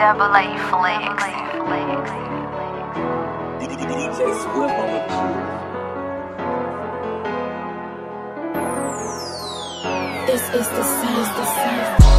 Double A flex. DJ Swift on the This is the sound. This is the sound.